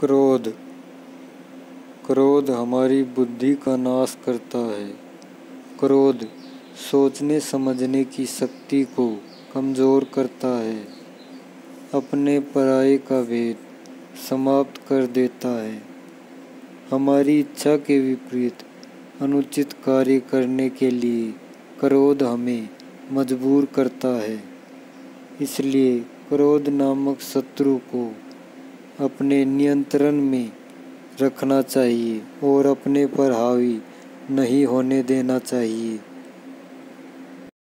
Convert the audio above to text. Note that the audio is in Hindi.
क्रोध। क्रोध हमारी बुद्धि का नाश करता है। क्रोध सोचने समझने की शक्ति को कमज़ोर करता है। अपने पराये का भेद समाप्त कर देता है। हमारी इच्छा के विपरीत अनुचित कार्य करने के लिए क्रोध हमें मजबूर करता है। इसलिए क्रोध नामक शत्रु को अपने नियंत्रण में रखना चाहिए और अपने पर हावी नहीं होने देना चाहिए।